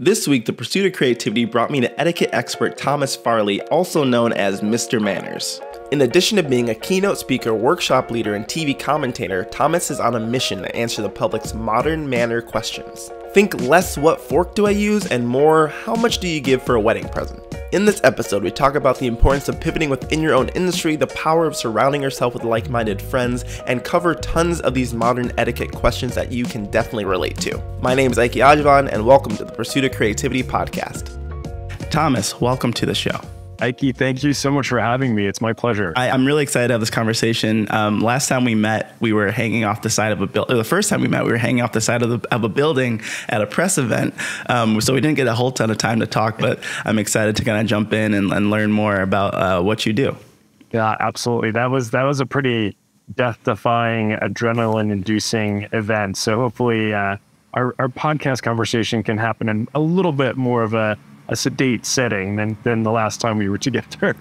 This week, the pursuit of creativity brought me to etiquette expert Thomas Farley, also known as Mr. Manners. In addition to being a keynote speaker, workshop leader, and TV commentator, Thomas is on a mission to answer the public's modern manner questions. Think less what fork do I use and more how much do you give for a wedding present. In this episode, we talk about the importance of pivoting within your own industry, the power of surrounding yourself with like minded friends, and cover tons of these modern etiquette questions that you can definitely relate to. My name is Ike Ajavon, and welcome to the Pursuit of Creativity podcast. Thomas, welcome to the show. Ike, thank you so much for having me. It's my pleasure. I, am really excited to have this conversation. Um, last time we met, we were hanging off the side of a building. The first time we met, we were hanging off the side of, the, of a building at a press event. Um, so we didn't get a whole ton of time to talk, but I'm excited to kind of jump in and, and learn more about uh, what you do. Yeah, absolutely. That was that was a pretty death-defying, adrenaline-inducing event. So hopefully, uh, our, our podcast conversation can happen in a little bit more of a a sedate setting than than the last time we were together.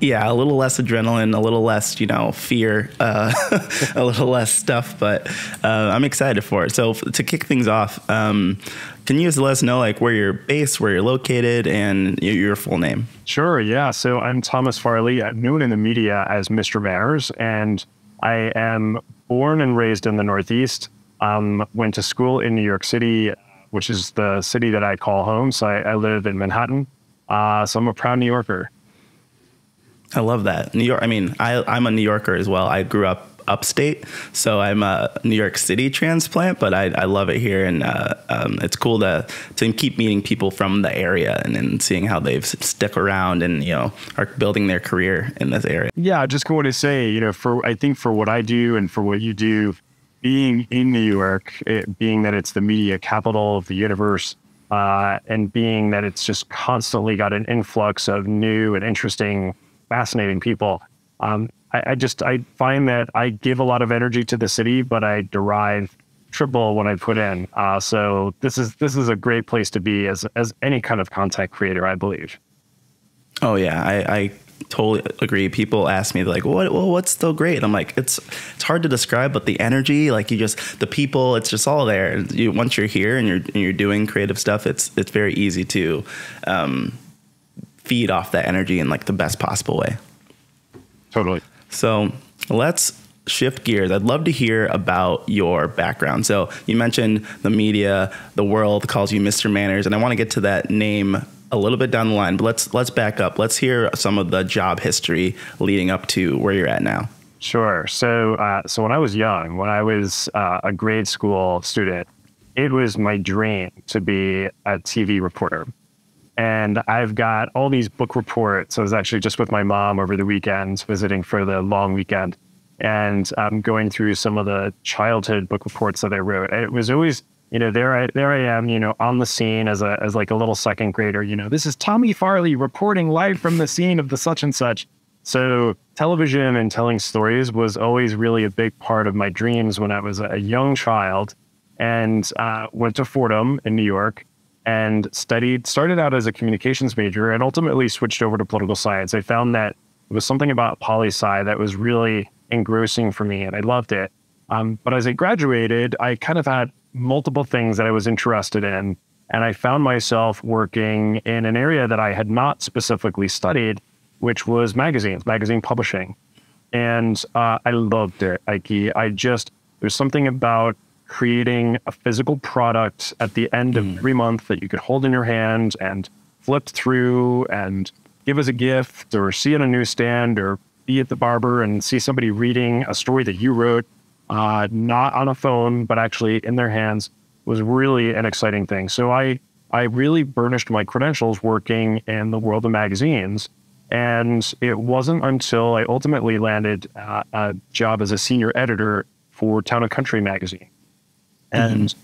Yeah, a little less adrenaline, a little less, you know, fear, uh, a little less stuff, but uh, I'm excited for it. So to kick things off, um, can you just let us know like where you're based, where you're located, and your full name? Sure. Yeah. So I'm Thomas Farley, known in the media as Mr. Manners, and I am born and raised in the Northeast. Um, went to school in New York City which is the city that I call home. So I, I live in Manhattan. Uh, so I'm a proud New Yorker. I love that. New York. I mean, I, I'm a New Yorker as well. I grew up upstate, so I'm a New York City transplant, but I, I love it here, and uh, um, it's cool to to keep meeting people from the area and, and seeing how they've stuck around and you know are building their career in this area. Yeah, I just want to say, you know, for I think for what I do and for what you do, being in New York, it, being that it's the media capital of the universe, uh, and being that it's just constantly got an influx of new and interesting, fascinating people, um, I, I, just I find that I give a lot of energy to the city, but I derive triple when I put in. Uh, so this is this is a great place to be as as any kind of content creator, I believe. Oh yeah, I, I totally agree. People ask me like, "What? Well, what's so great?" I'm like, "It's it's hard to describe, but the energy, like you just the people, it's just all there. You once you're here and you're and you're doing creative stuff, it's it's very easy to um, feed off that energy in like the best possible way." Totally. So let's shift gears. I'd love to hear about your background. So you mentioned the media, the world calls you Mr. Manners, and I want to get to that name a little bit down the line, but let's let's back up. Let's hear some of the job history leading up to where you're at now. Sure. So, uh, so when I was young, when I was uh, a grade school student, it was my dream to be a TV reporter. And I've got all these book reports. I was actually just with my mom over the weekend, visiting for the long weekend, and I'm um, going through some of the childhood book reports that I wrote. And it was always you know, there I there I am, you know, on the scene as a as like a little second grader. You know, this is Tommy Farley reporting live from the scene of the such and such. So television and telling stories was always really a big part of my dreams when I was a young child, and uh, went to Fordham in New York and studied. Started out as a communications major and ultimately switched over to political science. I found that it was something about poli sci that was really engrossing for me, and I loved it. Um, but as I graduated, I kind of had multiple things that I was interested in. And I found myself working in an area that I had not specifically studied, which was magazines, magazine publishing. And uh, I loved it, Ike. I just, there's something about creating a physical product at the end of mm. every month that you could hold in your hand and flip through and give as a gift or see in a newsstand or be at the barber and see somebody reading a story that you wrote uh, not on a phone, but actually in their hands, was really an exciting thing. So I I really burnished my credentials working in the world of magazines. And it wasn't until I ultimately landed uh, a job as a senior editor for Town and Country magazine. And mm-hmm.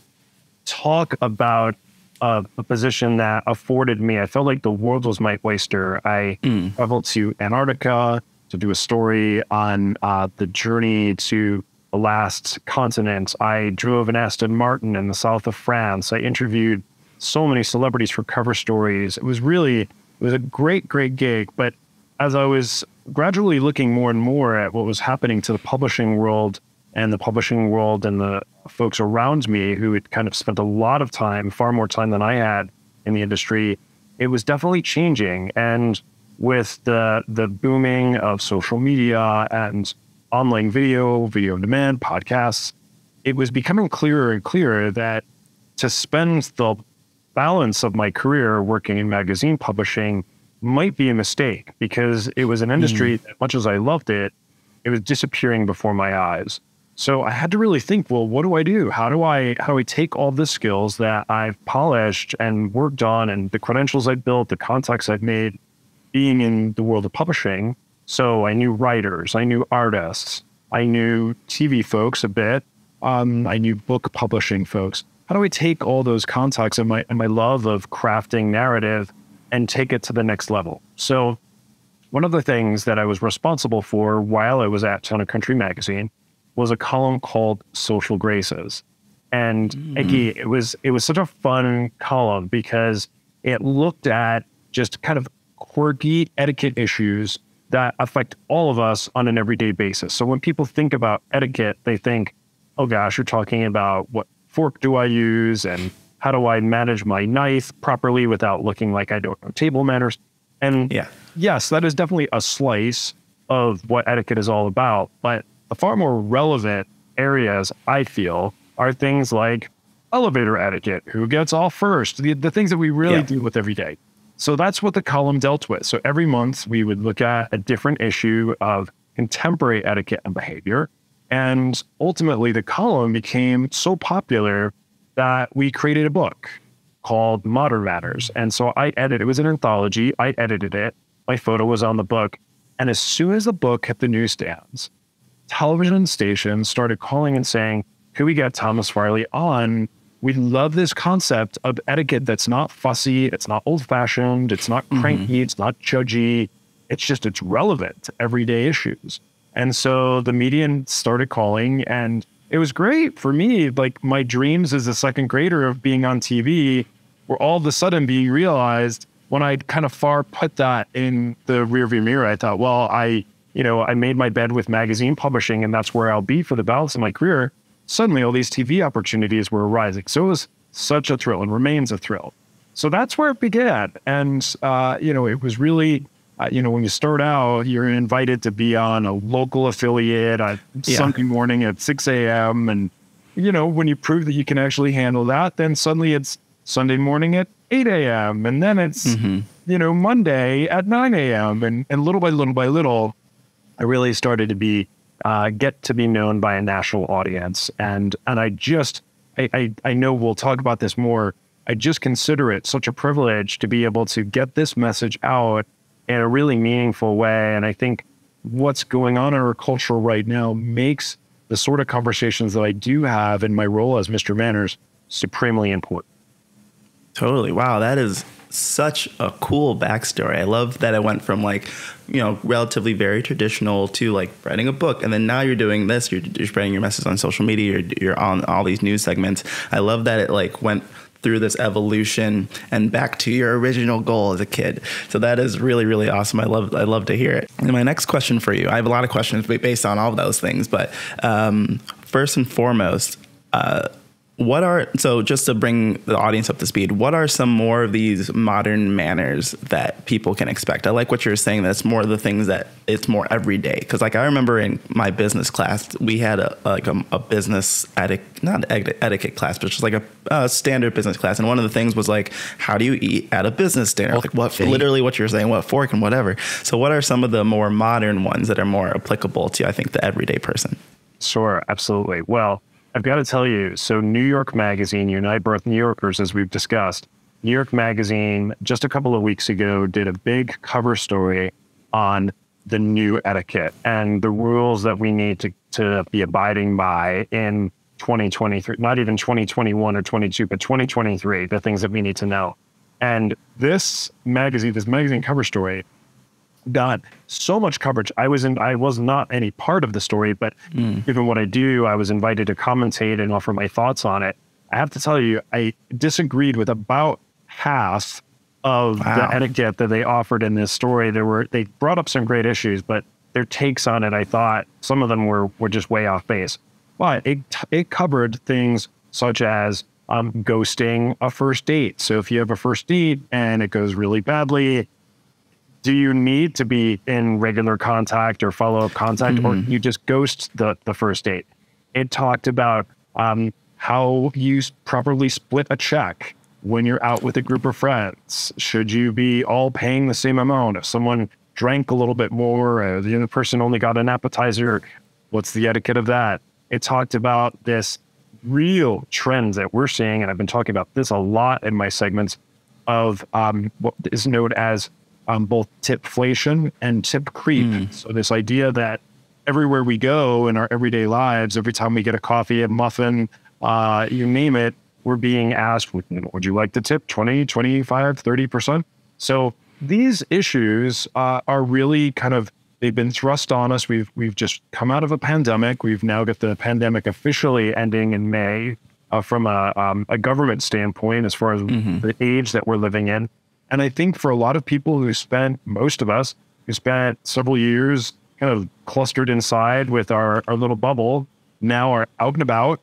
talk about uh, a position that afforded me, I felt like the world was my oyster. I mm. traveled to Antarctica to do a story on uh, the journey to the last continent. I drove an Aston Martin in the south of France. I interviewed so many celebrities for cover stories. It was really, it was a great, great gig. But as I was gradually looking more and more at what was happening to the publishing world and the publishing world and the folks around me who had kind of spent a lot of time, far more time than I had, in the industry, it was definitely changing. And with the the booming of social media and online video, video on demand, podcasts, it was becoming clearer and clearer that to spend the balance of my career working in magazine publishing might be a mistake because it was an industry, mm. much as I loved it, it was disappearing before my eyes. So I had to really think, well, what do I do? How do I how do I take all the skills that I've polished and worked on and the credentials I've built, the contacts I've made being in the world of publishing. So I knew writers, I knew artists, I knew TV folks a bit, um, I knew book publishing folks. How do I take all those contacts and my and my love of crafting narrative and take it to the next level? So one of the things that I was responsible for while I was at Town Country magazine was a column called Social Graces. And mm. it was it was such a fun column because it looked at just kind of quirky etiquette issues that affect all of us on an everyday basis. So when people think about etiquette, they think, oh gosh, you're talking about what fork do I use and how do I manage my knife properly without looking like I don't know table manners. And yeah. yes, that is definitely a slice of what etiquette is all about. But the far more relevant areas, I feel, are things like elevator etiquette, who gets off first, the, the things that we really yeah. deal with every day. So that's what the column dealt with. So every month we would look at a different issue of contemporary etiquette and behavior. And ultimately, the column became so popular that we created a book called Modern Manners. And so I edited it was an anthology. I edited it. My photo was on the book. And as soon as the book hit the newsstands, television stations started calling and saying, Could we get Thomas Farley on? We love this concept of etiquette that's not fussy, it's not old fashioned, it's not mm-hmm. cranky, mm-hmm. it's not judgy. It's just, it's relevant to everyday issues. And so the median started calling, and it was great for me. Like my dreams as a second grader of being on TV were all of a sudden being realized when I kind of far put that in the rearview mirror. I thought, well, I you know, I made my bed with magazine publishing and that's where I'll be for the balance of my career. Suddenly, all these TV opportunities were arising. So it was such a thrill and remains a thrill. So that's where it began. And, uh, you know, it was really, uh, you know, when you start out, you're invited to be on a local affiliate on yeah. Sunday morning at 6 a.m. And, you know, when you prove that you can actually handle that, then suddenly it's Sunday morning at 8 a.m. And then it's, mm-hmm. you know, Monday at 9 a.m. And, and little by little by little, I really started to be uh, get to be known by a national audience, and and I just I, I I know we'll talk about this more. I just consider it such a privilege to be able to get this message out in a really meaningful way, and I think what's going on in our culture right now makes the sort of conversations that I do have in my role as Mr. Manners supremely important. Totally. Wow, that is such a cool backstory. I love that it went from like, you know, relatively very traditional to like writing a book, and then now you're doing this. You're, you're spreading your message on social media. You're, you're on all these news segments. I love that it like went through this evolution and back to your original goal as a kid. So that is really really awesome. I love I love to hear it. And my next question for you, I have a lot of questions based on all of those things, but um, first and foremost. Uh, what are so just to bring the audience up to speed what are some more of these modern manners that people can expect? I like what you're saying that's more of the things that it's more everyday because like i remember in my business class we had a like a, a business etiquette not etiquette class but just like a, a, standard business class. And one of the things was like how do you eat at a business dinner? Like what literally what you're saying what fork and whatever. So what are some of the more modern ones that are more applicable to i think the everyday person? Sure absolutely. Well I've got to tell you, so New York Magazine, Unite Birth New Yorkers, as we've discussed, New York Magazine just a couple of weeks ago did a big cover story on the new etiquette and the rules that we need to, to be abiding by in 2023, not even 2021 or 22, but 2023, the things that we need to know. And this magazine, this magazine cover story got so much coverage. I was in, I was not any part of the story, but mm. given what I do, I was invited to commentate and offer my thoughts on it. I have to tell you, I disagreed with about half of wow. the etiquette that they offered in this story. There were they brought up some great issues, but their takes on it, I thought some of them were were just way off base. But it it covered things such as um, ghosting a first date. So if you have a first date and it goes really badly, do you need to be in regular contact or follow up contact, mm-hmm. or you just ghost the, the first date? It talked about um, how you properly split a check when you're out with a group of friends. Should you be all paying the same amount? If someone drank a little bit more, uh, the other person only got an appetizer, what's the etiquette of that? It talked about this real trends that we're seeing, and I've been talking about this a lot in my segments of um, what is known as um, both tipflation and tip creep. Mm. So this idea that everywhere we go in our everyday lives, every time we get a coffee, a muffin, uh, you name it, we're being asked, would you like to tip 20, 25, 30%? So these issues uh, are really kind of they've been thrust on us. We've we've just come out of a pandemic. We've now got the pandemic officially ending in May uh, from a, um, a government standpoint as far as mm-hmm. the age that we're living in. And I think for a lot of people who spent most of us who spent several years kind of clustered inside with our, our little bubble now are out and about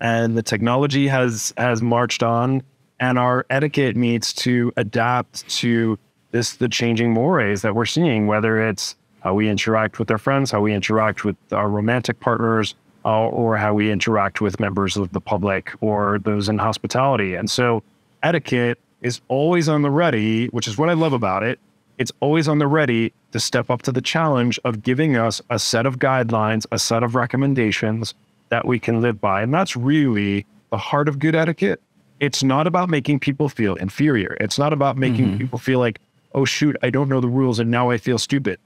and the technology has has marched on and our etiquette needs to adapt to this the changing mores that we're seeing whether it's how we interact with our friends, how we interact with our romantic partners, uh, or how we interact with members of the public or those in hospitality. And so etiquette is always on the ready, which is what I love about it. It's always on the ready to step up to the challenge of giving us a set of guidelines, a set of recommendations that we can live by. And that's really the heart of good etiquette. It's not about making people feel inferior. It's not about making mm-hmm. people feel like, oh, shoot, I don't know the rules and now I feel stupid.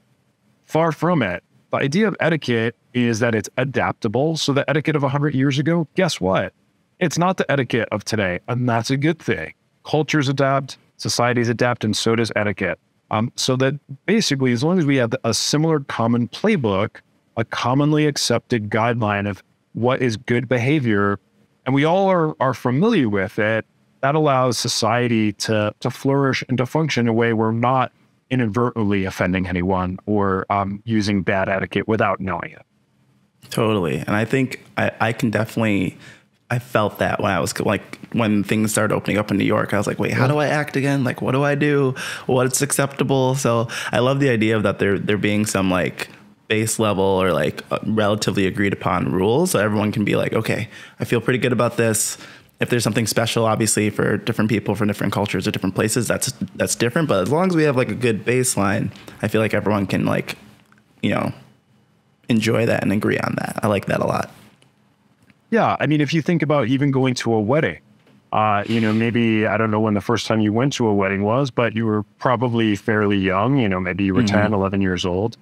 Far from it. The idea of etiquette is that it's adaptable. So the etiquette of 100 years ago, guess what? It's not the etiquette of today. And that's a good thing. Cultures adapt, societies adapt, and so does etiquette. Um, so that basically, as long as we have a similar common playbook, a commonly accepted guideline of what is good behavior, and we all are, are familiar with it, that allows society to, to flourish and to function in a way we're not inadvertently offending anyone or um, using bad etiquette without knowing it. Totally. And I think I, I can definitely, I felt that when I was like, when things started opening up in New York, I was like, wait, how do I act again? Like, what do I do? What's acceptable? So I love the idea of that there, there being some like, base level or like uh, relatively agreed upon rules so everyone can be like okay i feel pretty good about this if there's something special, obviously for different people from different cultures or different places, that's that's different. But as long as we have like a good baseline, I feel like everyone can like, you know, enjoy that and agree on that. I like that a lot. Yeah, I mean, if you think about even going to a wedding, uh, you know, maybe I don't know when the first time you went to a wedding was, but you were probably fairly young. You know, maybe you were mm-hmm. 10, 11 years old.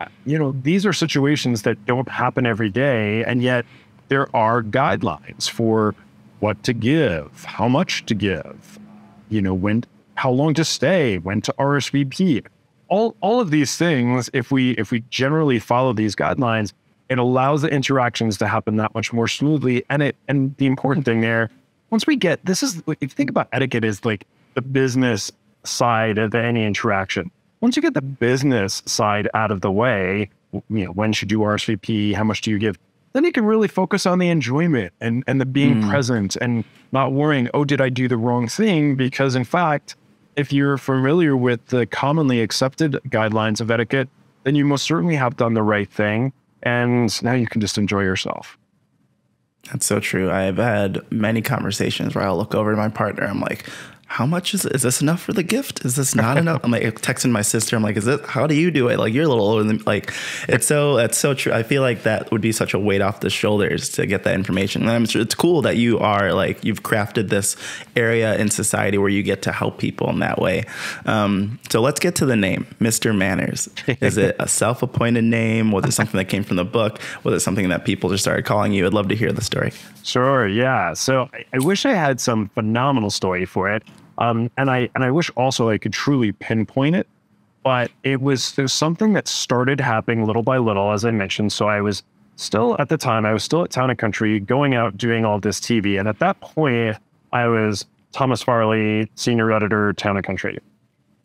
Uh, you know, these are situations that don't happen every day, and yet there are guidelines for what to give, how much to give, you know, when, how long to stay, when to RSVP. All, all of these things, if we if we generally follow these guidelines, it allows the interactions to happen that much more smoothly. And it and the important thing there, once we get this is if you think about etiquette is like the business side of any interaction. Once you get the business side out of the way, you know, when should you RSVP? How much do you give? then you can really focus on the enjoyment and, and the being mm. present and not worrying, oh, did I do the wrong thing? Because in fact, if you're familiar with the commonly accepted guidelines of etiquette, then you most certainly have done the right thing. And now you can just enjoy yourself. That's so true. I've had many conversations where I'll look over to my partner. I'm like, how much is is this enough for the gift? Is this not enough? I'm like texting my sister. I'm like, is it? How do you do it? Like you're a little older than like. It's so it's so true. I feel like that would be such a weight off the shoulders to get that information. And I'm sure it's cool that you are like you've crafted this area in society where you get to help people in that way. Um, so let's get to the name, Mr. Manners. Is it a self-appointed name? Was it something that came from the book? Was it something that people just started calling you? I'd love to hear the story. Sure. Yeah. So I, I wish I had some phenomenal story for it. Um, and I and I wish also I could truly pinpoint it, but it was there's something that started happening little by little, as I mentioned. So I was still at the time I was still at Town and Country, going out doing all this TV, and at that point I was Thomas Farley, senior editor, Town and Country.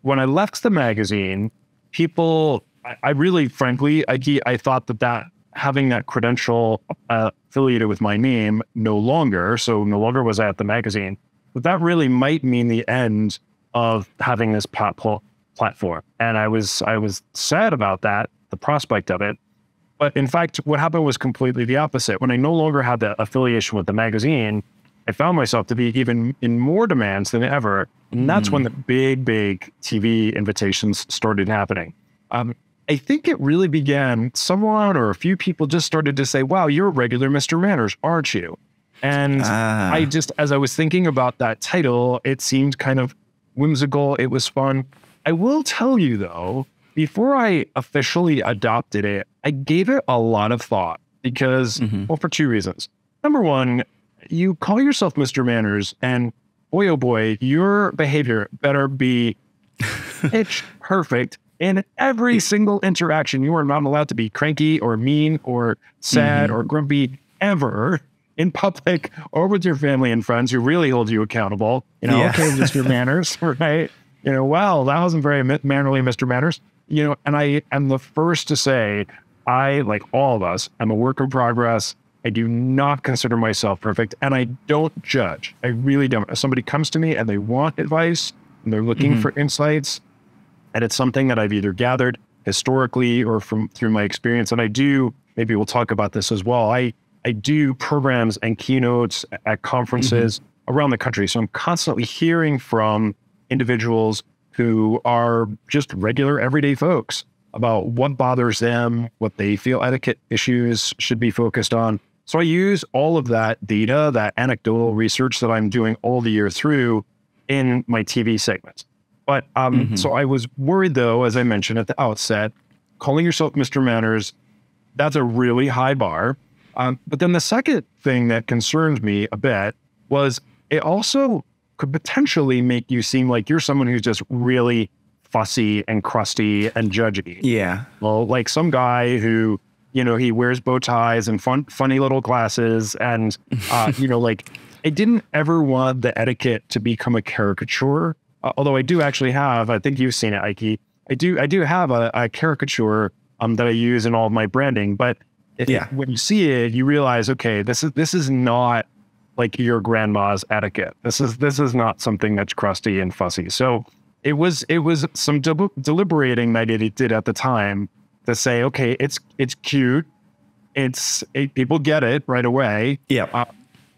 When I left the magazine, people, I, I really, frankly, I I thought that that having that credential uh, affiliated with my name no longer. So no longer was I at the magazine. But that really might mean the end of having this pl- platform. And I was I was sad about that, the prospect of it. But in fact, what happened was completely the opposite. When I no longer had the affiliation with the magazine, I found myself to be even in more demands than ever. And that's mm. when the big, big TV invitations started happening. Um, I think it really began someone or a few people just started to say, wow, you're a regular Mr. Manners, aren't you? And ah. I just, as I was thinking about that title, it seemed kind of whimsical. It was fun. I will tell you though, before I officially adopted it, I gave it a lot of thought because, mm-hmm. well, for two reasons. Number one, you call yourself Mr. Manners, and boy, oh boy, your behavior better be pitch perfect in every single interaction. You are not allowed to be cranky or mean or sad mm-hmm. or grumpy ever in public or with your family and friends who really hold you accountable. You know, yeah. okay, Mr. Manners, right? You know, well, that wasn't very mannerly, Mr. Manners. You know, and I am the first to say, I, like all of us, I'm a work in progress. I do not consider myself perfect and I don't judge. I really don't. If somebody comes to me and they want advice and they're looking mm-hmm. for insights, and it's something that I've either gathered historically or from through my experience, and I do, maybe we'll talk about this as well. I, I do programs and keynotes at conferences mm-hmm. around the country. So I'm constantly hearing from individuals who are just regular everyday folks about what bothers them, what they feel etiquette issues should be focused on. So I use all of that data, that anecdotal research that I'm doing all the year through in my TV segments. But um, mm-hmm. so I was worried though, as I mentioned at the outset, calling yourself Mr. Manners, that's a really high bar. Um, but then the second thing that concerned me a bit was it also could potentially make you seem like you're someone who's just really fussy and crusty and judgy. Yeah. Well, like some guy who you know, he wears bow ties and fun, funny little glasses. And, uh, you know, like I didn't ever want the etiquette to become a caricature. Uh, although I do actually have, I think you've seen it, Ike. I do, I do have a, a caricature um, that I use in all of my branding. But if, yeah. when you see it, you realize, okay, this is this is not like your grandma's etiquette. This is this is not something that's crusty and fussy. So it was it was some de- deliberating that it did at the time to say, okay, it's it's cute, it's it, people get it right away. Yeah, uh,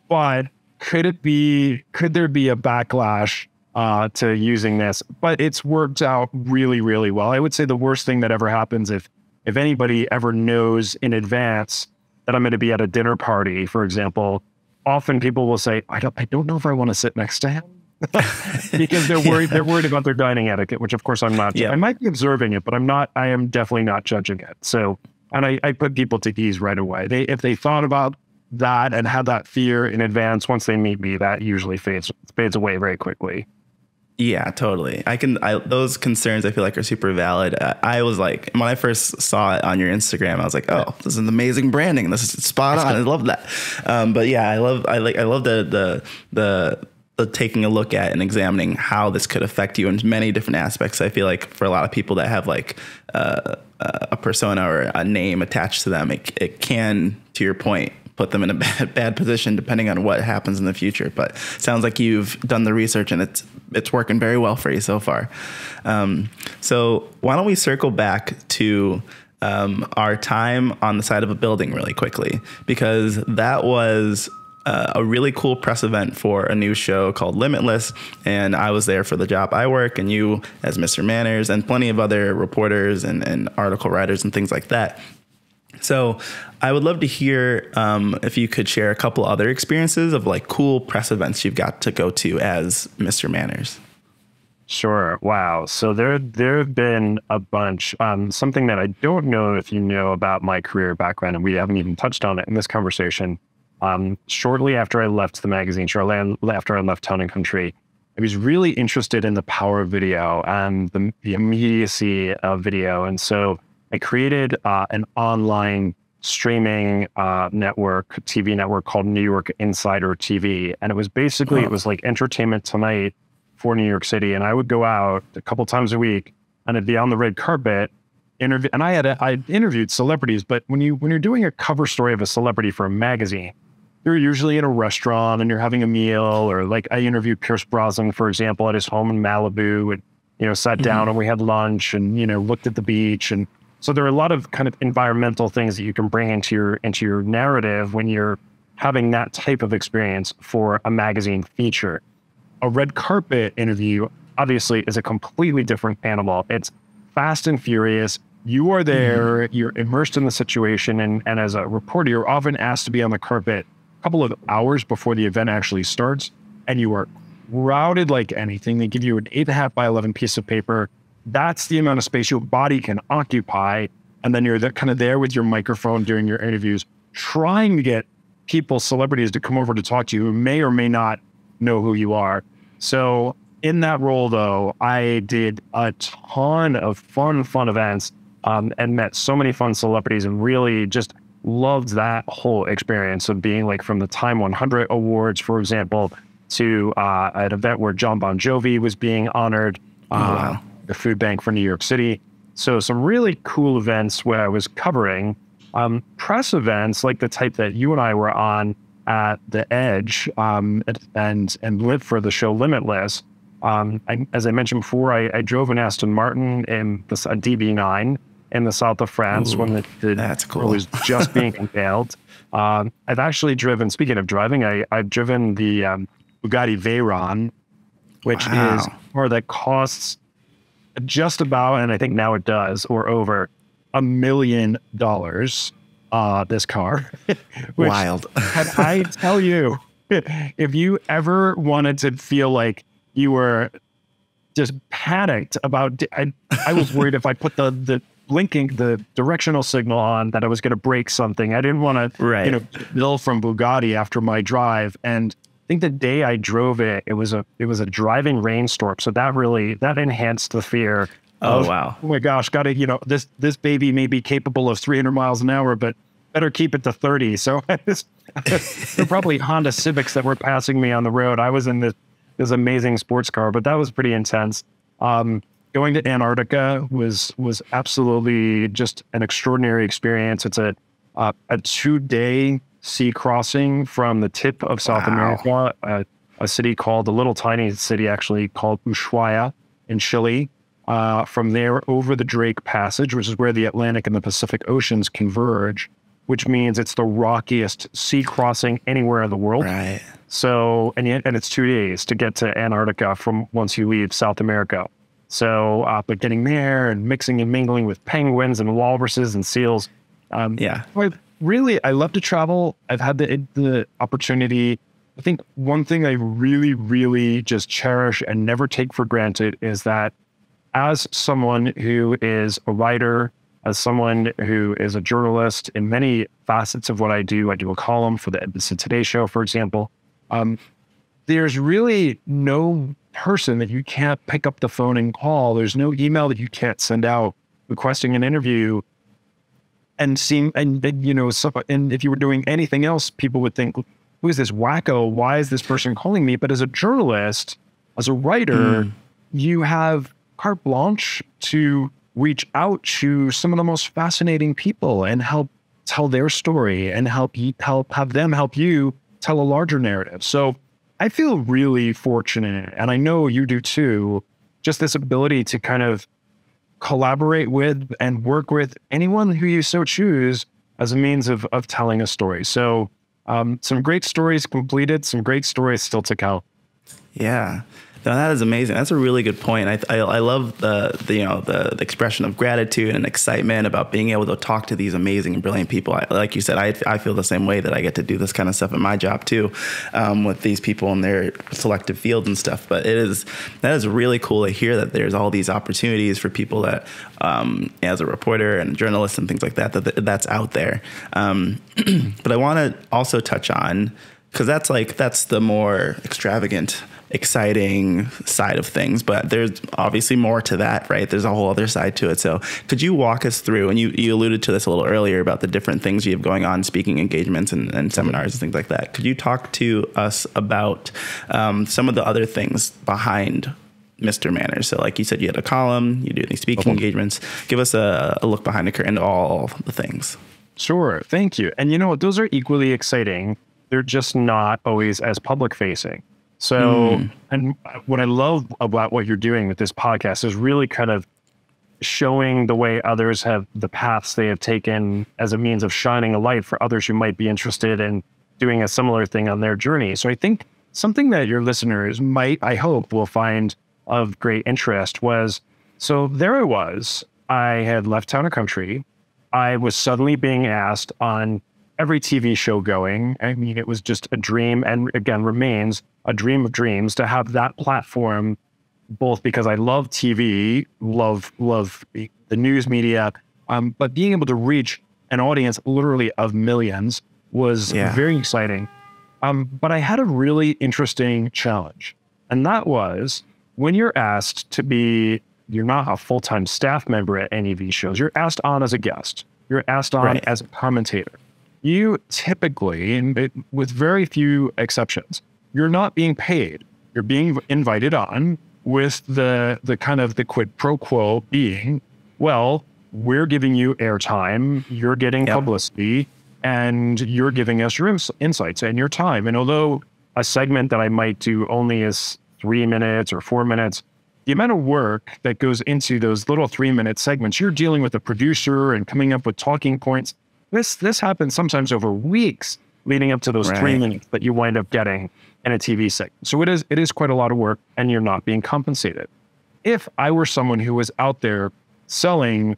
but could it be? Could there be a backlash uh, to using this? But it's worked out really, really well. I would say the worst thing that ever happens if if anybody ever knows in advance that I'm going to be at a dinner party, for example, often people will say, I don't, I don't know if I want to sit next to him. because they're worried. Yeah. They're worried about their dining etiquette, which of course I'm not. Yeah. I might be observing it, but I'm not. I am definitely not judging it. So, and I, I put people to ease right away. They if they thought about that and had that fear in advance, once they meet me, that usually fades fades away very quickly. Yeah, totally. I can. I, those concerns I feel like are super valid. I, I, was like, when I first saw it on your Instagram, I was like, oh, this is amazing branding. This is spot on. I love that. Um, but yeah, I love. I like. I love the the the uh, taking a look at and examining how this could affect you in many different aspects. I feel like for a lot of people that have like uh, a persona or a name attached to them, it, it can, to your point, put them in a bad, bad position depending on what happens in the future. But sounds like you've done the research and it's it's working very well for you so far. Um, so why don't we circle back to um, our time on the side of a building really quickly because that was uh, a really cool press event for a new show called Limitless. And I was there for the job I work, and you as Mr. Manners, and plenty of other reporters and, and article writers and things like that. So I would love to hear um, if you could share a couple other experiences of like cool press events you've got to go to as Mr. Manners. Sure. Wow. So there there have been a bunch. Um, something that I don't know if you know about my career background, and we haven't even touched on it in this conversation, um, shortly after I left the magazine, shortly after I left Town and Country, I was really interested in the power of video and the, the immediacy of video. And so I created uh, an online streaming uh, network, TV network called New York Insider TV. And it was basically, oh. it was like entertainment tonight for New York City. And I would go out a couple times a week and it'd be on the red carpet interview, and I had a, I interviewed celebrities, but when you when you're doing a cover story of a celebrity for a magazine, you're usually in a restaurant and you're having a meal, or like I interviewed Pierce Brosnan, for example, at his home in Malibu, and you know sat down mm-hmm. and we had lunch and you know looked at the beach, and so there are a lot of kind of environmental things that you can bring into your into your narrative when you're having that type of experience for a magazine feature. A red carpet interview obviously is a completely different animal. It's fast and furious. You are there, mm-hmm. you're immersed in the situation, and, and as a reporter, you're often asked to be on the carpet a couple of hours before the event actually starts, and you are routed like anything. They give you an eight and a half by 11 piece of paper. That's the amount of space your body can occupy. And then you're kind of there with your microphone during your interviews, trying to get people, celebrities to come over to talk to you who may or may not know who you are. So in that role, though, I did a ton of fun, fun events um, and met so many fun celebrities and really just loved that whole experience of being like from the Time 100 Awards, for example, to uh, an event where John Bon Jovi was being honored, oh, uh, wow. The Food Bank for New York City. So, some really cool events where I was covering um, press events like the type that you and I were on at the Edge um, and and live for the show Limitless um, I, as I mentioned before, I, I, drove an Aston Martin in the, a DB9 in the south of France Ooh, when the, the that's cool. was just being unveiled. Um, I've actually driven. Speaking of driving, I, have driven the um, Bugatti Veyron, which wow. is or that costs just about, and I think now it does, or over a million dollars. Uh, this car, wild. can I tell you, if you ever wanted to feel like you were just panicked about. I, I was worried if I put the the blinking the directional signal on that I was going to break something. I didn't want to, right. you know, bill from Bugatti after my drive. And think the day I drove it, it was a it was a driving rainstorm. So that really that enhanced the fear. Oh wow! Oh my gosh! Got to you know this this baby may be capable of 300 miles an hour, but better keep it to 30. So there probably Honda Civics that were passing me on the road. I was in this this amazing sports car, but that was pretty intense. Um, going to Antarctica was was absolutely just an extraordinary experience. It's a uh, a two day sea crossing from the tip of South wow. America, uh, a city called a little tiny city actually called Ushuaia in Chile. Uh, from there over the Drake Passage, which is where the Atlantic and the Pacific Oceans converge, which means it's the rockiest sea crossing anywhere in the world. Right. So, and yet, and it's two days to get to Antarctica from once you leave South America. So, uh, but getting there and mixing and mingling with penguins and walruses and seals. Um, yeah. Really, I love to travel. I've had the the opportunity. I think one thing I really, really just cherish and never take for granted is that as someone who is a writer, as someone who is a journalist in many facets of what I do, I do a column for the Edmonton Today Show, for example. Um, there's really no person that you can't pick up the phone and call. There's no email that you can't send out requesting an interview. And seem and, and you know, so, and if you were doing anything else, people would think, "Who is this wacko? Why is this person calling me?" But as a journalist, as a writer, mm. you have carte blanche to reach out to some of the most fascinating people and help tell their story and help you help have them help you tell a larger narrative. So I feel really fortunate, and I know you do too, just this ability to kind of collaborate with and work with anyone who you so choose as a means of, of telling a story. So um, some great stories completed, some great stories still to tell. Yeah. No, that is amazing. That's a really good point. I, I, I love the, the, you know the, the, expression of gratitude and excitement about being able to talk to these amazing and brilliant people. I, like you said, I, I feel the same way that I get to do this kind of stuff in my job too, um, with these people in their selective fields and stuff. But it is that is really cool to hear that there's all these opportunities for people that, um, as a reporter and a journalist and things like that, that that's out there. Um, but I want to also touch on because that's like that's the more extravagant exciting side of things, but there's obviously more to that, right? There's a whole other side to it. So, could you walk us through? And you, you alluded to this a little earlier about the different things you have going on, speaking engagements and, and seminars and things like that. Could you talk to us about um, some of the other things behind Mr. Manners? So, like you said, you had a column, you do these speaking engagements. Give us a, a look behind the curtain to all the things. Sure. Thank you. And you know? Those are equally exciting. They're just not always as public facing. So, mm. and what I love about what you're doing with this podcast is really kind of showing the way others have the paths they have taken as a means of shining a light for others who might be interested in doing a similar thing on their journey. So I think something that your listeners might, I hope, will find of great interest was so there I was. I had left Town and Country. I was suddenly being asked on every TV show going. I mean, it was just a dream, and again, remains a dream of dreams to have that platform both because I love TV, love love the news media, um, but being able to reach an audience literally of millions was yeah. very exciting. Um, but I had a really interesting challenge, and that was when you're asked to be, you're not a full time staff member at any of these shows. You're asked on as a guest. You're asked on right. as a commentator. You typically, with very few exceptions, you're not being paid. You're being invited on with the the kind of the quid pro quo being, well, we're giving you airtime, you're getting yep. publicity, and you're giving us your ins- insights and your time. And although a segment that I might do only is three minutes or four minutes, the amount of work that goes into those little three minute segments, you're dealing with a producer and coming up with talking points. This this happens sometimes over weeks leading up to those right. three minutes that you wind up getting in a TV segment. So it is it is quite a lot of work and you're not being compensated. If I were someone who was out there selling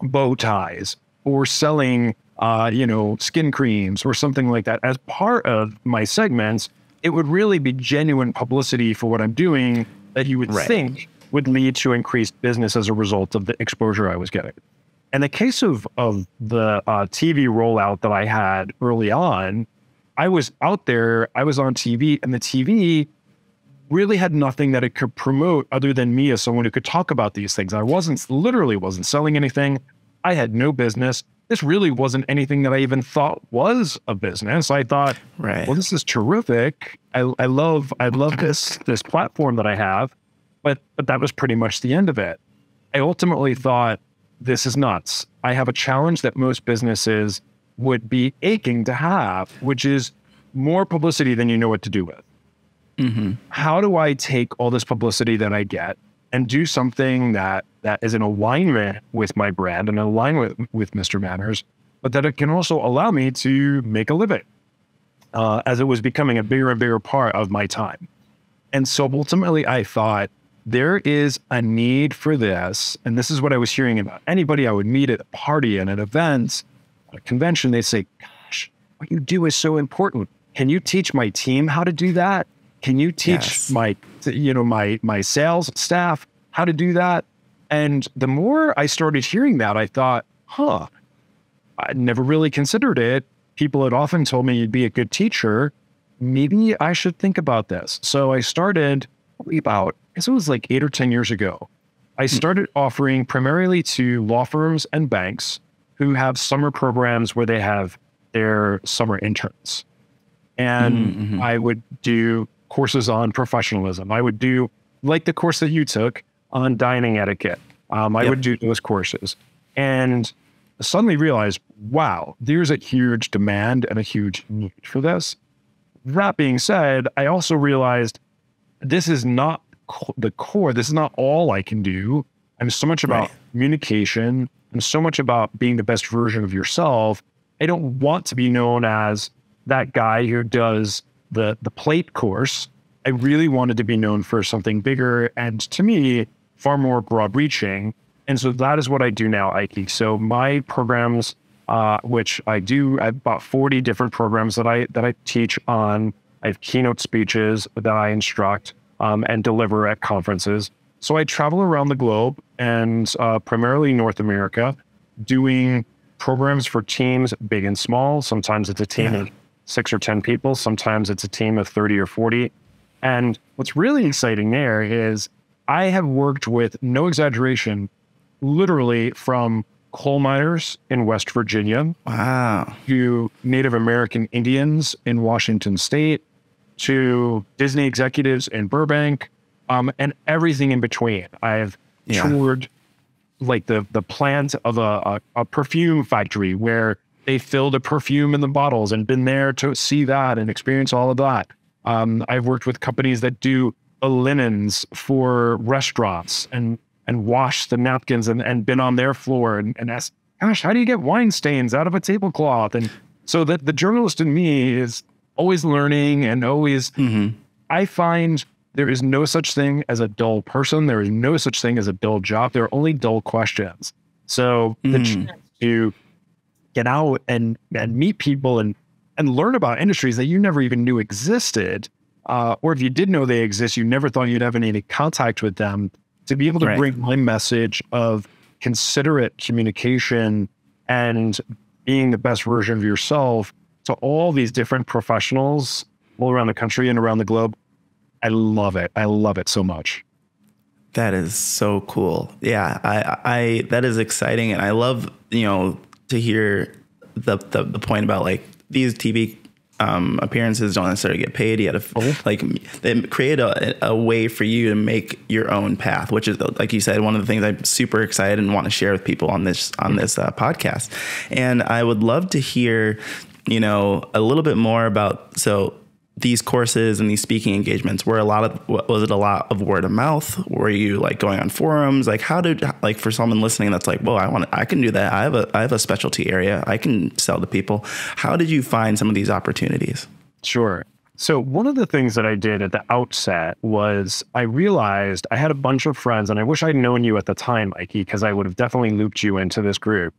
bow ties or selling uh, you know, skin creams or something like that as part of my segments, it would really be genuine publicity for what I'm doing that you would right. think would lead to increased business as a result of the exposure I was getting. In the case of of the uh, TV rollout that I had early on, I was out there, I was on TV, and the TV really had nothing that it could promote other than me as someone who could talk about these things. I wasn't literally wasn't selling anything. I had no business. This really wasn't anything that I even thought was a business. I thought, right. well, this is terrific. I, I love I love this this platform that I have, but but that was pretty much the end of it. I ultimately thought this is nuts. I have a challenge that most businesses would be aching to have, which is more publicity than you know what to do with. Mm-hmm. How do I take all this publicity that I get and do something that that is in alignment with my brand and alignment with, with Mr. Manners, but that it can also allow me to make a living uh, as it was becoming a bigger and bigger part of my time. And so ultimately, I thought there is a need for this. And this is what I was hearing about anybody I would meet at a party and at events, a convention. They say, Gosh, what you do is so important. Can you teach my team how to do that? Can you teach yes. my, you know, my my sales staff how to do that? And the more I started hearing that, I thought, huh, I never really considered it. People had often told me you'd be a good teacher. Maybe I should think about this. So I started about, I guess it was like eight or 10 years ago. I hmm. started offering primarily to law firms and banks who have summer programs where they have their summer interns. And mm-hmm. I would do courses on professionalism. I would do like the course that you took on dining etiquette. Um, I yep. would do those courses and suddenly realized, wow, there's a huge demand and a huge need for this. That being said, I also realized this is not co- the core. This is not all I can do. I'm so much about right. communication. I'm so much about being the best version of yourself. I don't want to be known as that guy who does the the plate course. I really wanted to be known for something bigger and to me far more broad reaching. And so that is what I do now, Ike. So my programs, uh, which I do, I have about 40 different programs that I that I teach on. I have keynote speeches that I instruct um, and deliver at conferences. So I travel around the globe and uh, primarily North America, doing programs for teams big and small. Sometimes it's a team yeah. of six or 10 people. Sometimes it's a team of 30 or 40. And what's really exciting there is I have worked with, no exaggeration, literally from coal miners in West Virginia. Wow. To Native American Indians in Washington state, to Disney executives in Burbank, um, and everything in between. I've Yeah. toured like the the plant of a, a, a perfume factory where they filled a perfume in the bottles and been there to see that and experience all of that. Um, I've worked with companies that do the linens for restaurants and and wash the napkins and, and been on their floor and, and asked, gosh, how do you get wine stains out of a tablecloth? And so that the journalist in me is always learning and always I find there is no such thing as a dull person. There is no such thing as a dull job. There are only dull questions. So the chance to get out and and meet people and and learn about industries that you never even knew existed, uh, or if you did know they exist, you never thought you'd have any contact with them. To be able to Right. bring my message of considerate communication and being the best version of yourself to all these different professionals all around the country and around the globe. I love it. I love it so much. That is so cool. Yeah, I, I that is exciting, and I love you know to hear the the, the point about like these TV um, appearances don't necessarily get paid. You had to like they create a, a way for you to make your own path, which is like you said, one of the things I'm super excited and want to share with people on this on this uh, podcast. And I would love to hear you know a little bit more about so these courses and these speaking engagements were a lot of was it a lot of word of mouth? Were you like going on forums? Like how did like for someone listening that's like well i want i can do that. I have a i have a specialty area. I can sell to people. How did you find some of these opportunities? Sure. So, one of the things that I did at the outset was I realized I had a bunch of friends, and I wish I'd known you at the time, Ikey, because I would have definitely looped you into this group.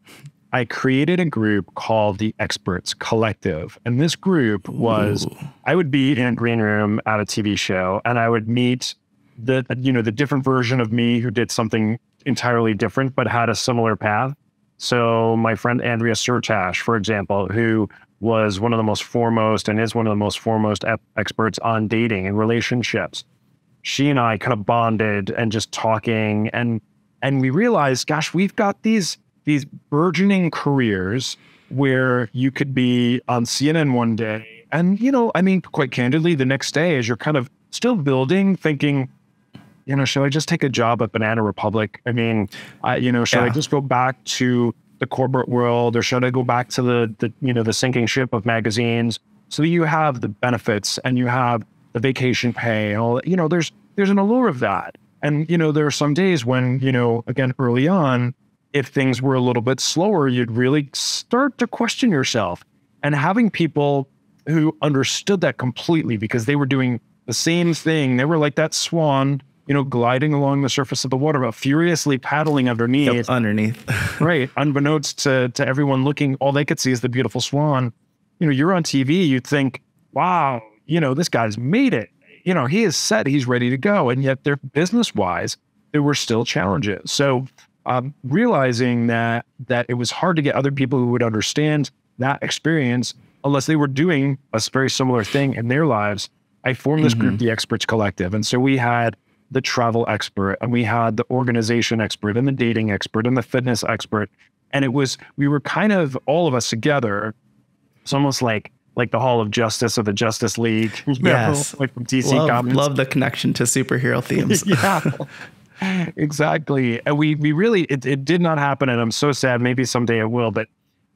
I created a group called the Experts Collective. And this group was I would be in a green room at a TV show and I would meet the you know the different version of me who did something entirely different but had a similar path. So my friend Andrea Syrtash, for example, who was one of the most foremost and is one of the most foremost ep- experts on dating and relationships. She and I kind of bonded and just talking and and we realized, gosh, we've got these these burgeoning careers where you could be on CNN one day and you know, I mean quite candidly the next day as you're kind of still building thinking you know, should I just take a job at Banana Republic? I mean, I, you know, should I just go back to the corporate world, or should I go back to the the you know the sinking ship of magazines? So you have the benefits and you have the vacation pay and all that. You know, there's there's an allure of that, and you know, there are some days when you know, again, early on, if things were a little bit slower, you'd really start to question yourself. And having people who understood that completely because they were doing the same thing, they were like that swan, you know, gliding along the surface of the water, but furiously paddling underneath. underneath right. Unbeknownst to, to everyone looking, all they could see is the beautiful swan. You know, you're on TV, you'd think, wow, you know, this guy's made it. You know, he is set, he's ready to go. And yet, they're business wise, there were still challenges. So, um, realizing that that it was hard to get other people who would understand that experience unless they were doing a very similar thing in their lives, I formed this group, the Experts Collective. And so we had the travel expert and we had the organization expert and the dating expert and the fitness expert. And it was, we were kind of all of us together. It's almost like like the Hall of Justice or the Justice League. you know, Yes. like from DC love, Comics. love the connection to superhero themes yeah. exactly. And we we really it, it did not happen and I'm so sad maybe someday it will but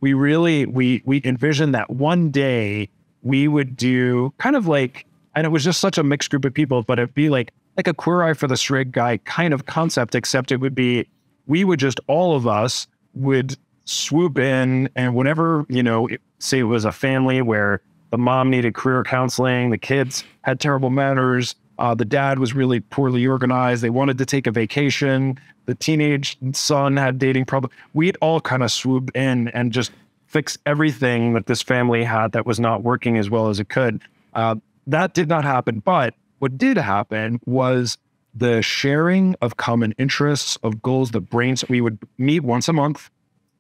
we really we we envisioned that one day we would do kind of like and it was just such a mixed group of people but it'd be like like a queer eye for the straight guy kind of concept except it would be we would just all of us would swoop in and whenever you know it- say it was a family where the mom needed career counseling the kids had terrible manners uh, the dad was really poorly organized. They wanted to take a vacation. The teenage son had dating problems we'd all kind of swoop in and just fix everything that this family had that was not working as well as it could. Uh, that did not happen but what did happen was the sharing of common interests of goals the brains we would meet once a month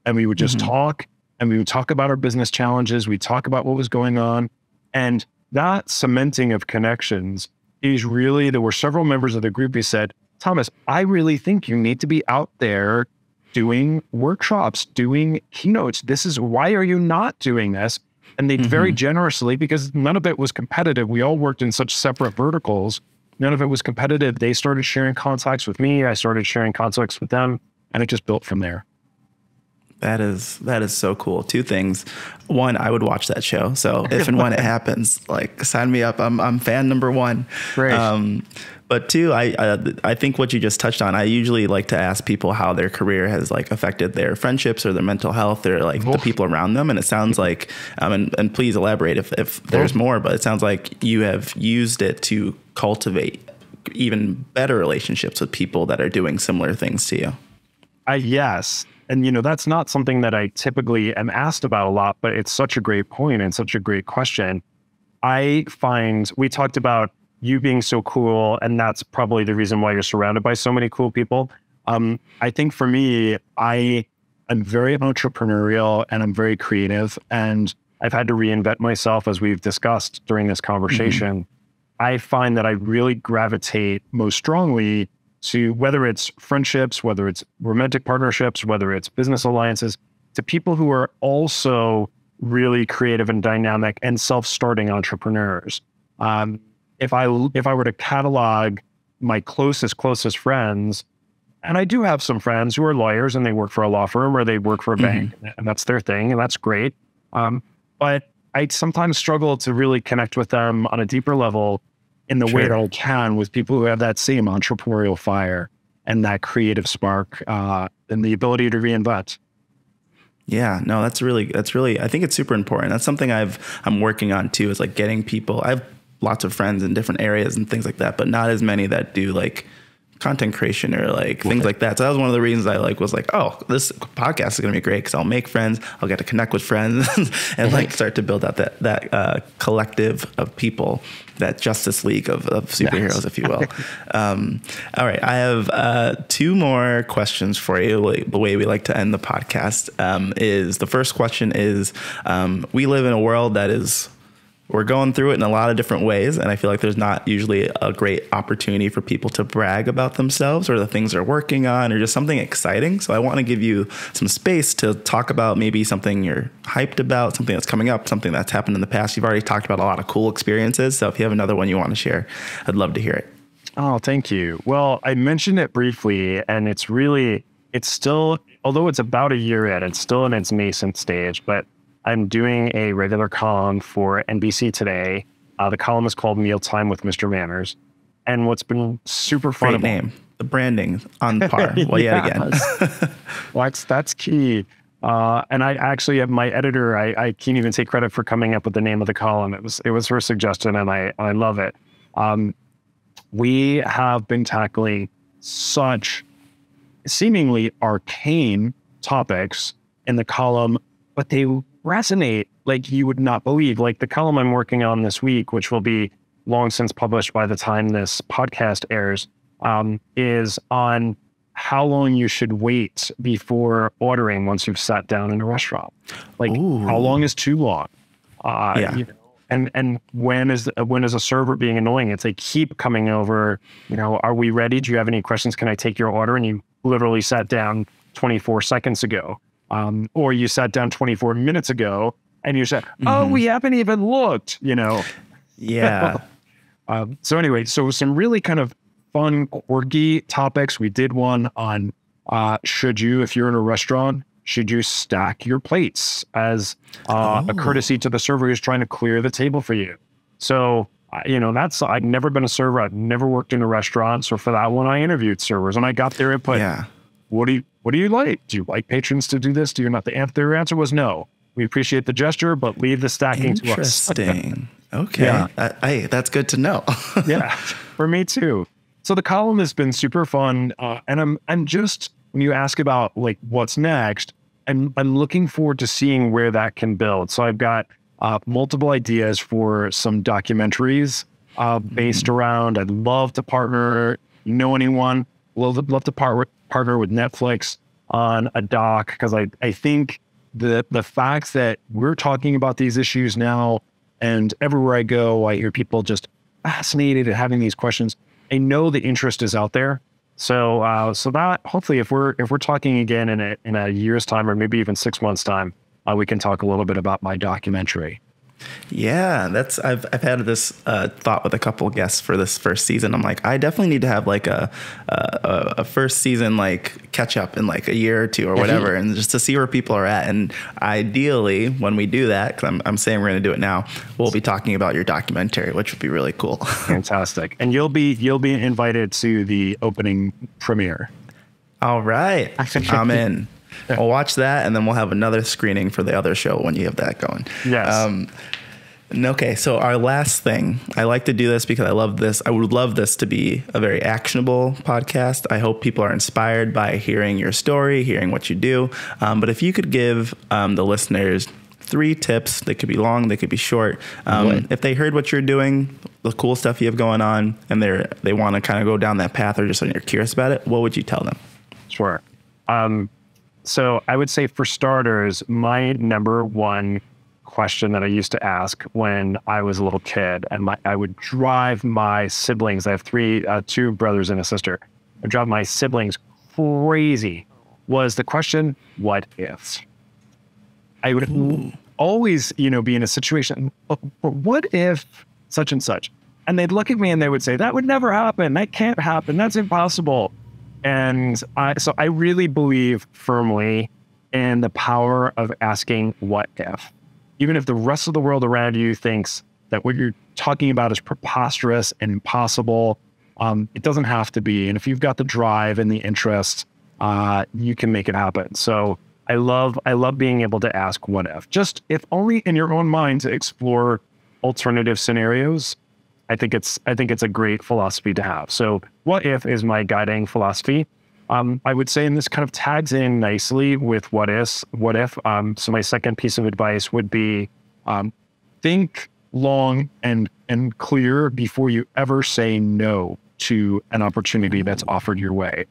and we would just talk and we would talk about our business challenges. We'd talk about what was going on. And that cementing of connections is really there were several members of the group who said thomas i really think you need to be out there doing workshops doing keynotes this is why are you not doing this and they very mm-hmm. generously because none of it was competitive we all worked in such separate verticals none of it was competitive. They started sharing contacts with me. I started sharing contacts with them, and it just built from there. That is that is so cool. Two things. One, I would watch that show. So if and when it happens, like sign me up. I'm I'm fan number one. Great. Um, but two, I uh, I think what you just touched on. I usually like to ask people how their career has like affected their friendships or their mental health or like the people around them. And it sounds like, um, and, and please elaborate if if there's more. But it sounds like you have used it to cultivate even better relationships with people that are doing similar things to you. I yes, and you know that's not something that I typically am asked about a lot, but it's such a great point and such a great question. I find we talked about you being so cool, and that's probably the reason why you're surrounded by so many cool people. Um, I think for me, I am very entrepreneurial and I'm very creative, and I've had to reinvent myself as we've discussed during this conversation. Mm-hmm. I find that I really gravitate most strongly to whether it's friendships, whether it's romantic partnerships, whether it's business alliances, to people who are also really creative and dynamic and self-starting entrepreneurs. Um, if I if I were to catalog my closest closest friends, and I do have some friends who are lawyers and they work for a law firm or they work for a mm-hmm. bank, and that's their thing, and that's great. Um, but I sometimes struggle to really connect with them on a deeper level in the sure. way that I can with people who have that same entrepreneurial fire and that creative spark uh, and the ability to reinvent. Yeah, no, that's really that's really I think it's super important. That's something I've I'm working on too. Is like getting people. I have lots of friends in different areas and things like that, but not as many that do like content creation or like things like that. So that was one of the reasons I like was like, oh, this podcast is gonna be great because I'll make friends, I'll get to connect with friends, and like start to build out that that uh, collective of people, that Justice League of, of superheroes, yes. if you will. um, all right, I have uh, two more questions for you. The way we like to end the podcast um, is the first question is: um, We live in a world that is we're going through it in a lot of different ways. And I feel like there's not usually a great opportunity for people to brag about themselves or the things they're working on or just something exciting. So I want to give you some space to talk about maybe something you're hyped about, something that's coming up, something that's happened in the past. You've already talked about a lot of cool experiences. So if you have another one you want to share, I'd love to hear it. Oh, thank you. Well, I mentioned it briefly, and it's really, it's still, although it's about a year in, it's still in its nascent stage, but I'm doing a regular column for NBC today. Uh, the column is called Mealtime with Mr. Manners. And what's been super fun Great name. The branding on par. well, yet again. well, that's, that's key. Uh, and I actually, have my editor, I, I, can't even take credit for coming up with the name of the column. It was it was her suggestion, and I I love it. Um, we have been tackling such seemingly arcane topics in the column, but they resonate like you would not believe. Like the column I'm working on this week, which will be long since published by the time this podcast airs, um, is on how long you should wait before ordering once you've sat down in a restaurant. Like Ooh. how long is too long? Uh, yeah. You know, and and when is when is a server being annoying? It's they keep coming over. You know, are we ready? Do you have any questions? Can I take your order? And you literally sat down 24 seconds ago. Um, or you sat down 24 minutes ago and you said, "Oh, mm-hmm. we haven't even looked," you know. Yeah. um, so anyway, so some really kind of fun, quirky topics. We did one on uh, should you, if you're in a restaurant, should you stack your plates as uh, oh. a courtesy to the server who's trying to clear the table for you? So you know, that's I've never been a server. I've never worked in a restaurant. So for that one, I interviewed servers and I got their input. Yeah. What do you what do you like? Do you like patrons to do this? Do you not? The answer, their answer was no. We appreciate the gesture, but leave the stacking to us. Interesting. okay. Yeah. I, that's good to know. yeah, for me too. So the column has been super fun, uh, and I'm I'm just when you ask about like what's next, I'm I'm looking forward to seeing where that can build. So I've got uh, multiple ideas for some documentaries uh, based mm-hmm. around. I'd love to partner. know anyone? Love, love to part, partner with Netflix on a doc because I, I think the the fact that we're talking about these issues now and everywhere I go, I hear people just fascinated at having these questions. I know the interest is out there. So uh, so that hopefully if we're if we're talking again in a in a year's time or maybe even six months time, uh, we can talk a little bit about my documentary. Yeah, that's I've I've had this uh, thought with a couple guests for this first season. I'm like, I definitely need to have like a a, a first season like catch up in like a year or two or whatever, and just to see where people are at. And ideally, when we do that, because I'm I'm saying we're going to do it now, we'll be talking about your documentary, which would be really cool. Fantastic, and you'll be you'll be invited to the opening premiere. All right, I'm in. We'll watch that, and then we'll have another screening for the other show when you have that going. Yes. Um, okay, so our last thing, I like to do this because I love this. I would love this to be a very actionable podcast. I hope people are inspired by hearing your story, hearing what you do. Um, but if you could give um, the listeners three tips, they could be long, they could be short. Um, if they heard what you're doing, the cool stuff you have going on, and they're they want to kind of go down that path, or just you're curious about it, what would you tell them? Sure. Um, so I would say, for starters, my number one question that I used to ask when I was a little kid, and my, I would drive my siblings. I have three, uh, two brothers and a sister. I drive my siblings crazy. Was the question, "What if?" I would Ooh. always, you know, be in a situation. What if such and such? And they'd look at me and they would say, "That would never happen. That can't happen. That's impossible." And I, so I really believe firmly in the power of asking what if. Even if the rest of the world around you thinks that what you're talking about is preposterous and impossible, um, it doesn't have to be. And if you've got the drive and the interest, uh, you can make it happen. So I love I love being able to ask what if, just if only in your own mind to explore alternative scenarios I think it's I think it's a great philosophy to have. So what if is my guiding philosophy. Um, I would say, and this kind of tags in nicely with what if. What if? Um, so my second piece of advice would be um, think long and and clear before you ever say no to an opportunity that's offered your way.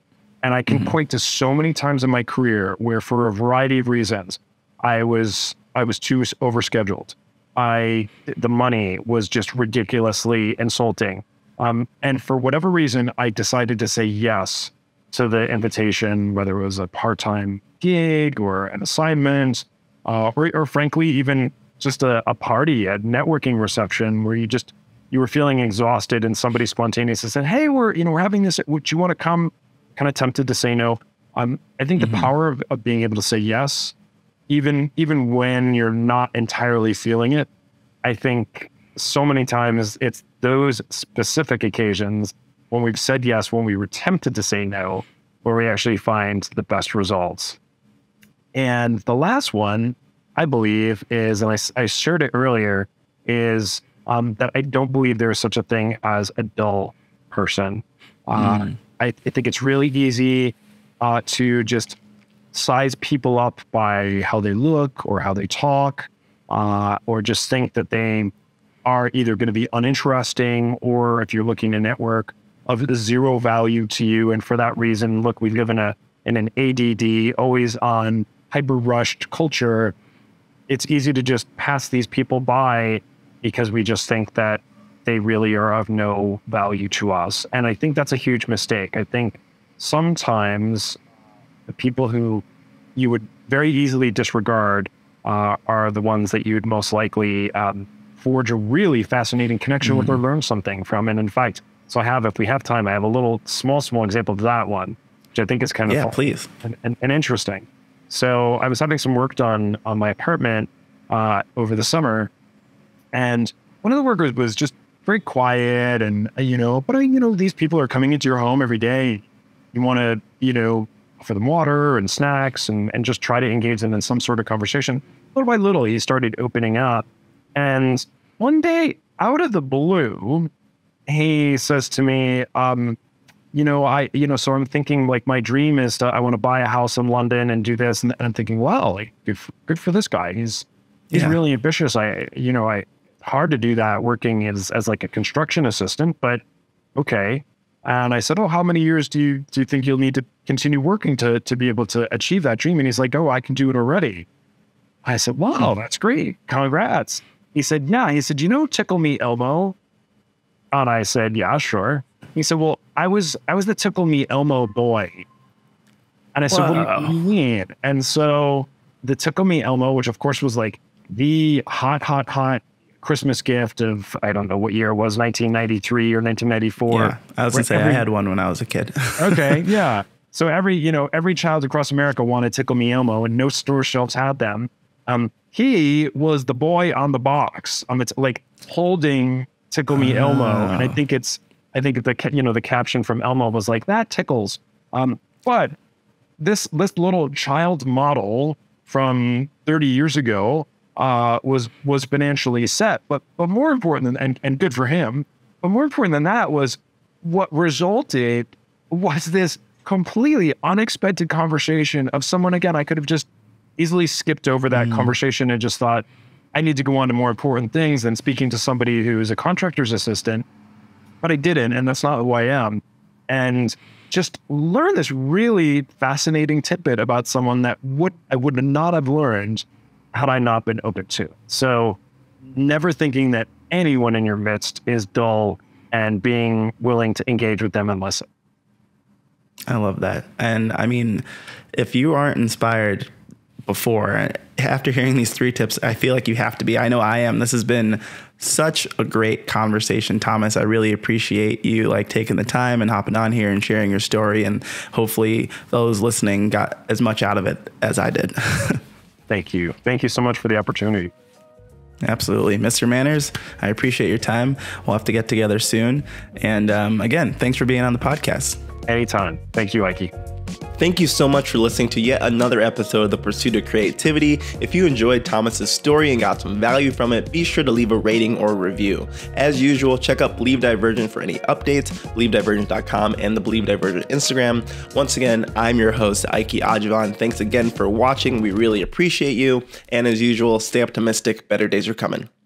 And I can mm-hmm. point to so many times in my career where, for a variety of reasons, I was I was too overscheduled. I the money was just ridiculously insulting. Um, and for whatever reason, I decided to say yes to the invitation, whether it was a part-time gig or an assignment, uh, or, or, frankly, even just a, a, party, a networking reception where you just you were feeling exhausted, and somebody spontaneously said, "Hey, we're you know we're having this. Would you want to come?" Kind of tempted to say no. Um, I think mm-hmm. the power of, of being able to say yes even even when you're not entirely feeling it i think so many times it's those specific occasions when we've said yes when we were tempted to say no where we actually find the best results and the last one i believe is and i, I shared it earlier is um, that i don't believe there is such a thing as a dull person mm. uh, I, I, think it's really easy uh, to just size people up by how they look or how they talk, uh, or just think that they are either going to be uninteresting or if you're looking to network of zero value to you. And for that reason, look, we live in a in an ADD, always on hyper rushed culture. It's easy to just pass these people by because we just think that they really are of no value to us. And I think that's a huge mistake. I think sometimes the people who you would very easily disregard uh, are the ones that you'd most likely um, forge a really fascinating connection mm-hmm. with or mm-hmm. learn something from. And in fact, so I have, if we have time, I have a little small, small example of that one, which I think is kind of yeah, please and, and, and, interesting. So I was having some work done on my apartment uh, over the summer, and one of the workers was just very quiet and you know, but you know, these people are coming into your home every day. You want to, you know, for them water and snacks and, and just try to engage them in some sort of conversation. Little by little, he started opening up. And one day, out of the blue, he says to me, um, you know, I, you know, so I'm thinking like my dream is to, I want to buy a house in London and do this. And, and I'm thinking, well, like, good, for, good for this guy. He's, he's yeah. really ambitious. I, you know, I, hard to do that working as, as like a construction assistant, but okay. And I said, "Oh, how many years do you do you think you'll need to continue working to to be able to achieve that dream?" And he's like, "Oh, I can do it already." I said, "Wow, hmm. that's great! Congrats!" He said, "Yeah." He said, "You know, Tickle Me Elmo?" And I said, "Yeah, sure." He said, "Well, I was I was the Tickle Me Elmo boy." And I said, Whoa. "What do you mean?" And so the Tickle Me Elmo, which of course was like the hot, hot, hot Christmas gift of I don't know what year it was, 1993 or 1994. Yeah, I was gonna say Every- I had one when I was a kid. okay, yeah. So every you know every child across America wanted Tickle Me Elmo, and no store shelves had them. Um, he was the boy on the box, um, it's like holding Tickle Me Elmo, and I Ah. think it's I think the you know the caption from Elmo was like that tickles. Um, but this this little child model from 30 years ago uh, was was financially set, but but more important than and, and good for him. But more important than that was what resulted was this completely unexpected conversation of someone again I could have just easily skipped over that mm. conversation and just thought I need to go on to more important things than speaking to somebody who is a contractor's assistant but I didn't, and that's not who I am. And just learn this really fascinating tidbit about someone that would I would not have learned had I not been open to. So never thinking that anyone in your midst is dull and being willing to engage with them and listen. I love that. And I mean, if you aren't inspired before, after hearing these three tips, I feel like you have to be. I know I am. This has been such a great conversation, Thomas. I really appreciate you like taking the time and hopping on here and sharing your story. And hopefully, those listening got as much out of it as I did. Thank you. Thank you so much for the opportunity. Absolutely. Mr. Manners, I appreciate your time. We'll have to get together soon. And um, again, thanks for being on the podcast. Anytime. Thank you, Ike. Thank you so much for listening to yet another episode of The Pursuit of Creativity. If you enjoyed Thomas's story and got some value from it, be sure to leave a rating or review. As usual, check out Believe Divergent for any updates, BelieveDivergent.com, and the Believe Divergent Instagram. Once again, I'm your host, Ike Ajavon. Thanks again for watching. We really appreciate you. And as usual, stay optimistic. Better days are coming.